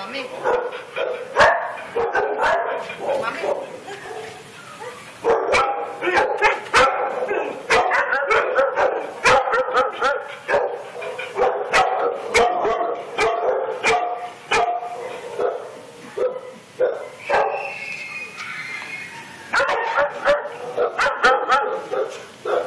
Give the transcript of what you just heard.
Mami. Mami. Thank